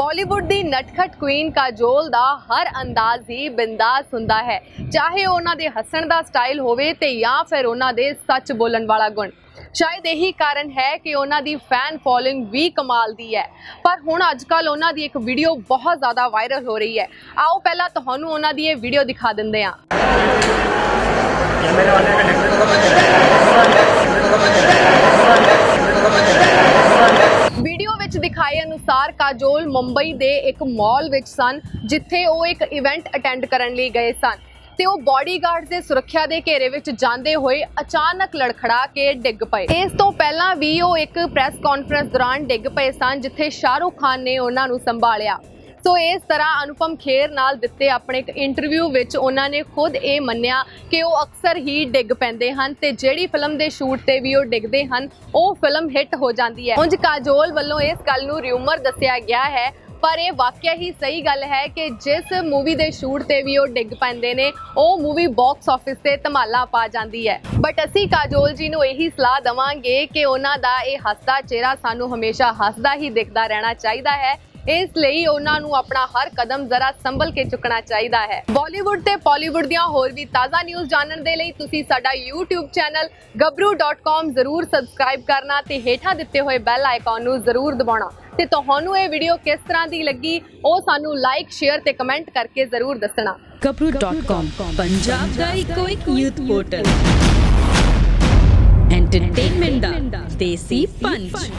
ਬਾਲੀਵੁੱਡ ਦੀ ਨਟਖਟ ਕੁਈਨ ਕਾਜੋਲ ਦਾ ਹਰ ਅੰਦਾਜ਼ ਹੀ ਬਿੰਦਾਸ ਹੁੰਦਾ ਹੈ। ਚਾਹੇ ਉਹ ਉਹਨਾਂ ਦੇ ਹੱਸਣ ਦਾ ਸਟਾਈਲ ਹੋਵੇ ਤੇ ਜਾਂ ਫਿਰ ਉਹਨਾਂ ਦੇ ਸੱਚ ਬੋਲਣ ਵਾਲਾ ਗੁਣ। ਸ਼ਾਇਦ ਇਹੀ ਕਾਰਨ ਹੈ ਕਿ ਉਹਨਾਂ ਦੀ ਫੈਨ ਫੋਲੋਇੰਗ ਵੀ ਕਮਾਲ ਦੀ ਹੈ। ਪਰ ਹੁਣ ਅੱਜਕੱਲ ਉਹਨਾਂ ਦੀ ਇੱਕ ਵੀਡੀਓ ਬਹੁਤ ਜ਼ਿਆਦਾ ਵਾਇਰਲ ਹੋ ਰਹੀ ਹੈ। ਆਓ ਪਹਿਲਾਂ ਤੁਹਾਨੂੰ ਉਹਨਾਂ ਦੀ ਇਹ ਵੀਡੀਓ ਦਿਖਾ ਦਿੰਦੇ ਹਾਂ ਵੀਡੀਓ ਵਿੱਚ ਦਿਖਾਏ ਕਾਜੋਲ ਮੁੰਬਈ ਦੇ ਇੱਕ ਮਾਲ ਵਿੱਚ ਸਨ, ਜਿੱਥੇ ਉਹ ਇੱਕ ਇਵੈਂਟ ਅਟੈਂਡ ਕਰਨ ਲਈ ਗਏ ਸਨ। ਤੇ ਉਹ ਬਾਡੀਗਾਰਡਸ ਦੇ ਸੁਰੱਖਿਆ ਦੇ ਘੇਰੇ ਵਿੱਚ ਜਾਂਦੇ ਹੋਏ ਅਚਾਨਕ ਲੜਖੜਾ ਕੇ ਡਿੱਗ ਪਏ। ਇਸ ਤੋਂ ਪਹਿਲਾਂ ਵੀ ਉਹ ਇੱਕ ਪ੍ਰੈਸ ਕਾਨਫਰੰਸ ਦੌਰਾਨ ਡਿੱਗ ਪਏ ਸਨ, ਜਿੱਥੇ ਸ਼ਾਹਰੁਖ ਖਾਨ ਨੇ ਉਹਨਾਂ ਨੂੰ ਸੰਭਾਲਿਆ। ਸੋ ਇਸ ਤਰ੍ਹਾਂ ਅਨੁਪਮ ਖੇਰ ਨਾਲ ਦਿੱਤੇ ਆਪਣੇ ਇੱਕ ਇੰਟਰਵਿਊ ਵਿੱਚ ਉਹਨਾਂ ਨੇ ਖੁਦ ਇਹ ਮੰਨਿਆ ਕਿ ਉਹ ਅਕਸਰ ਹੀ ਡਿੱਗ ਪੈਂਦੇ ਹਨ ਤੇ ਜਿਹੜੀ ਫਿਲਮ ਦੇ ਸ਼ੂਟ ਤੇ ਵੀ ਉਹ ਡਿੱਗਦੇ ਹਨ, ਉਹ ਫਿਲਮ ਹਿੱਟ ਹੋ ਜਾਂਦੀ ਹੈ। ਉਂਝ ਕਾਜੋਲ ਵੱਲੋਂ ਇਸ ਗੱਲ ਨੂੰ ਰਿਊਮਰ ਦੱਸਿਆ ਗਿਆ ਹੈ, ਪਰ ਇਹ ਵਾਕਿਆ ਹੀ ਸਹੀ ਗੱਲ ਹੈ ਕਿ ਜਿਸ ਮੂਵੀ ਦੇ ਸ਼ੂਟ ਤੇ ਵੀ ਉਹ ਡਿੱਗ ਪੈਂਦੇ ਨੇ, ਉਹ ਮੂਵੀ ਬਾਕਸ ਆਫਿਸ ਤੇ ਧਮਾਲਾ ਪਾ ਜਾਂਦੀ ਹੈ। ਬਟ ਅਸੀਂ ਕਾਜੋਲ ਜੀ ਨੂੰ ਇਹੀ ਸਲਾਹ ਦਵਾਂਗੇ ਕਿ ਉਹਨਾਂ ਦਾ ਇਹ ਹੱਸਦਾ ਚਿਹਰਾ ਸਾਨੂੰ ਹਮੇਸ਼ਾ ਹੱਸਦਾ ਹੀ ਦਿਖਦਾ ਰਹਿਣਾ ਚਾਹੀਦਾ ਹੈ। ਇਸ ਲਈ ਉਹਨਾਂ ਨੂੰ ਆਪਣਾ ਹਰ ਕਦਮ ਜ਼ਰਾ ਸੰਭਲ ਕੇ ਚੁੱਕਣਾ ਚਾਹੀਦਾ ਹੈ। ਬਾਲੀਵੁੱਡ ਤੇ ਪਾਲੀਵੁੱਡ ਦੀਆਂ ਹੋਰ ਵੀ ਤਾਜ਼ਾ ਨਿਊਜ਼ ਜਾਣਨ ਦੇ ਲਈ ਤੁਸੀਂ ਸਾਡਾ YouTube ਚੈਨਲ gabru.com ਜ਼ਰੂਰ ਸਬਸਕ੍ਰਾਈਬ ਕਰਨਾ ਤੇ ਹੇਠਾਂ ਦਿੱਤੇ ਹੋਏ ਬੈਲ ਆਈਕਨ ਨੂੰ ਜ਼ਰੂਰ ਦਬਾਉਣਾ। ਤੇ ਤੁਹਾਨੂੰ ਇਹ ਵੀਡੀਓ ਕਿਸ ਤਰ੍ਹਾਂ ਦੀ ਲੱਗੀ ਉਹ ਸਾਨੂੰ ਲਾਈਕ ਸ਼ੇਅਰ ਤੇ ਕਮੈਂਟ ਕਰਕੇ ਜ਼ਰੂਰ ਦੱਸਣਾ। ਕਪਰੂ.com ਪੰਜਾਬ ਦਾ ਇੱਕੋ ਇੱਕ ਯੂਥ ਪੋਰਟਲ ਐਂਟਰਟੇਨਮੈਂਟ ਦਾ ਦੇਸੀ ਪੰਚ